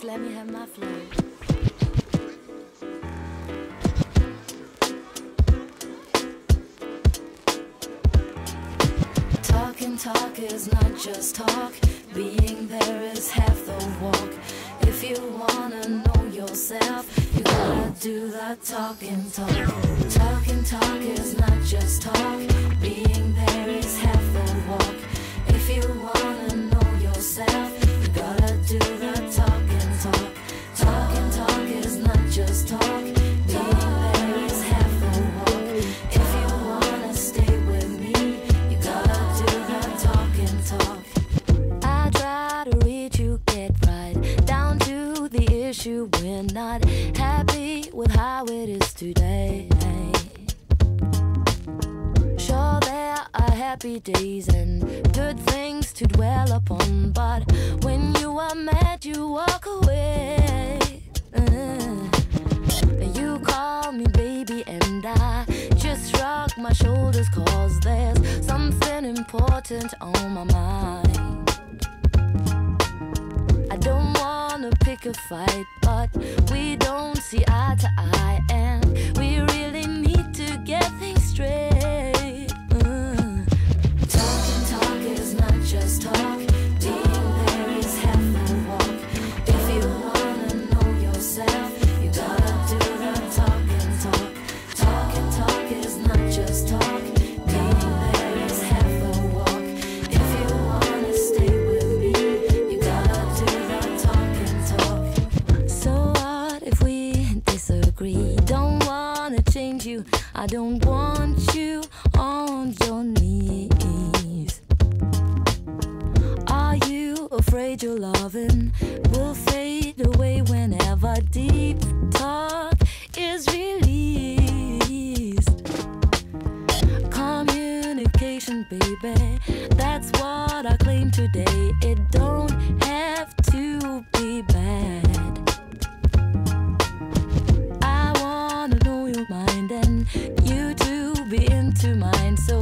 Just let me have my flow. Talking talk is not just talk. Being there is half the walk. If you wanna know yourself, you gotta do the talking talk. Talking talk is not just talk. Being how it is today. Sure, there are happy days and good things to dwell upon, but when you are mad, you walk away. Uh, you call me baby, and I just shrug my shoulders, cause there's something important on my mind. I don't wanna pick a fight, but we don't see eye to eye, change you. I don't want you on your knees. Are you afraid your loving will fade away whenever deep talk to mine so